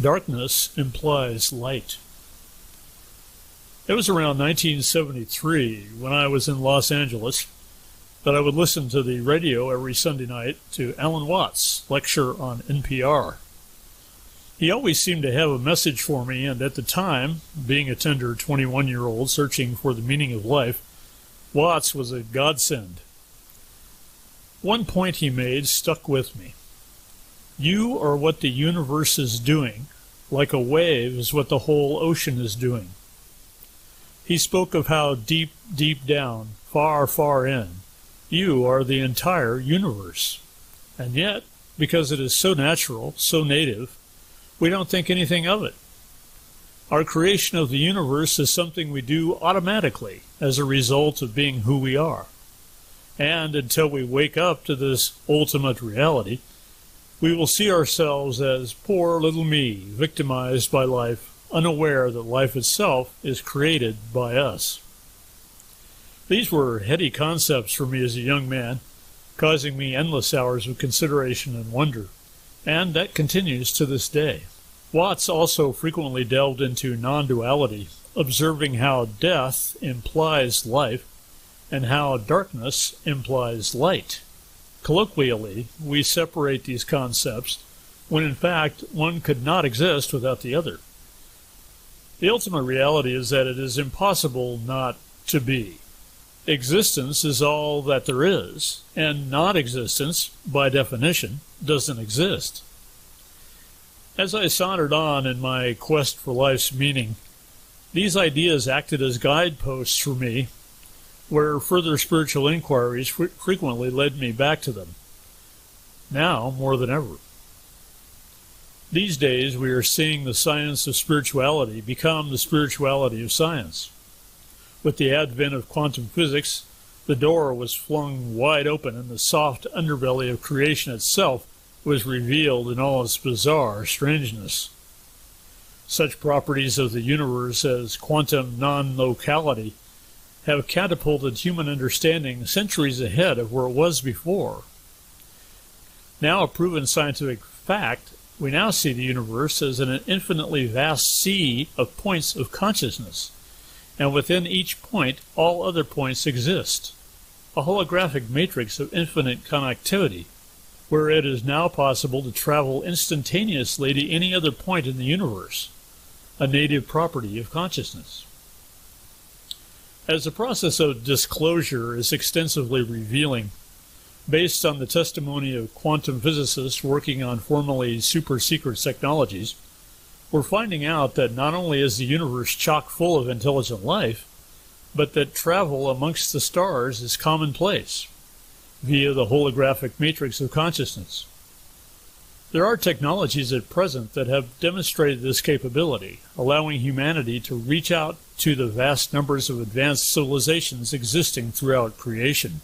Darkness implies light. It was around 1973 when I was in Los Angeles that I would listen to the radio every Sunday night to Alan Watts lecture on NPR. He always seemed to have a message for me, and at the time, being a tender 21 year old searching for the meaning of life, Watts was a godsend. One point he made stuck with me. You are what the universe is doing, like a wave is what the whole ocean is doing. He spoke of how deep, deep down, far, far in, you are the entire universe. And yet, because it is so natural, so native, we don't think anything of it. Our creation of the universe is something we do automatically as a result of being who we are. And until we wake up to this ultimate reality, we will see ourselves as poor little me, victimized by life, unaware that life itself is created by us. These were heady concepts for me as a young man, causing me endless hours of consideration and wonder and that continues to this day. Watts also frequently delved into non duality, observing how death implies life and how darkness implies light. Colloquially, we separate these concepts when in fact one could not exist without the other. The ultimate reality is that it is impossible not to be. Existence is all that there is, and non existence, by definition, doesn't exist. As I sauntered on in my quest for life's meaning, these ideas acted as guideposts for me, where further spiritual inquiries fre- frequently led me back to them. Now, more than ever. These days, we are seeing the science of spirituality become the spirituality of science. With the advent of quantum physics, the door was flung wide open and the soft underbelly of creation itself was revealed in all its bizarre strangeness. Such properties of the universe as quantum non locality have catapulted human understanding centuries ahead of where it was before. Now a proven scientific fact, we now see the universe as an infinitely vast sea of points of consciousness and within each point all other points exist. A holographic matrix of infinite connectivity, where it is now possible to travel instantaneously to any other point in the universe, a native property of consciousness. As the process of disclosure is extensively revealing, based on the testimony of quantum physicists working on formerly super secret technologies, we're finding out that not only is the universe chock full of intelligent life, but that travel amongst the stars is commonplace via the holographic matrix of consciousness. There are technologies at present that have demonstrated this capability, allowing humanity to reach out to the vast numbers of advanced civilizations existing throughout creation.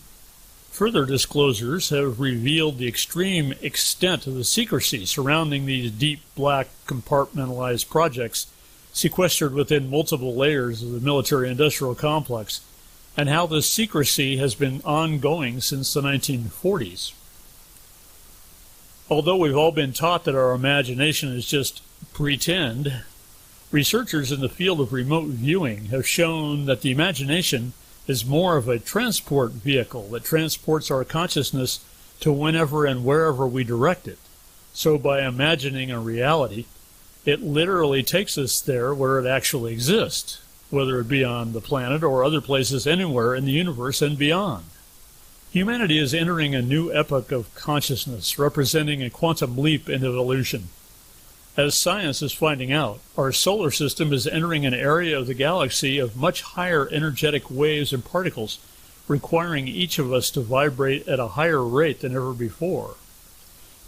Further disclosures have revealed the extreme extent of the secrecy surrounding these deep black compartmentalized projects sequestered within multiple layers of the military industrial complex, and how this secrecy has been ongoing since the 1940s. Although we've all been taught that our imagination is just pretend, researchers in the field of remote viewing have shown that the imagination is more of a transport vehicle that transports our consciousness to whenever and wherever we direct it. So by imagining a reality, it literally takes us there where it actually exists, whether it be on the planet or other places anywhere in the universe and beyond. Humanity is entering a new epoch of consciousness, representing a quantum leap in evolution. As science is finding out, our solar system is entering an area of the galaxy of much higher energetic waves and particles, requiring each of us to vibrate at a higher rate than ever before.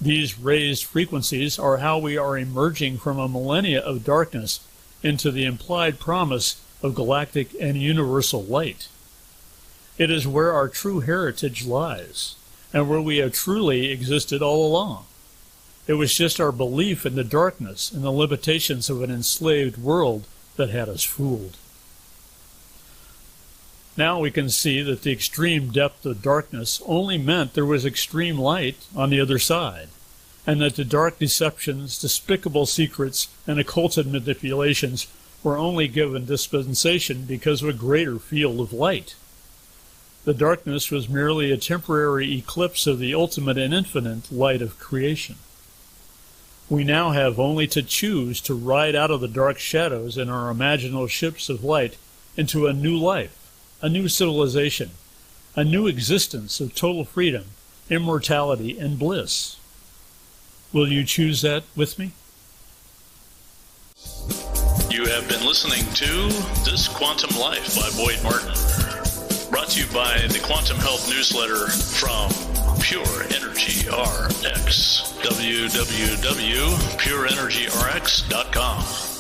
These raised frequencies are how we are emerging from a millennia of darkness into the implied promise of galactic and universal light. It is where our true heritage lies, and where we have truly existed all along. It was just our belief in the darkness and the limitations of an enslaved world that had us fooled. Now we can see that the extreme depth of darkness only meant there was extreme light on the other side, and that the dark deceptions, despicable secrets, and occulted manipulations were only given dispensation because of a greater field of light. The darkness was merely a temporary eclipse of the ultimate and infinite light of creation. We now have only to choose to ride out of the dark shadows in our imaginal ships of light into a new life, a new civilization, a new existence of total freedom, immortality, and bliss. Will you choose that with me? You have been listening to This Quantum Life by Boyd Martin. Brought to you by the Quantum Health Newsletter from Pure Energy RX. www.pureenergyrx.com.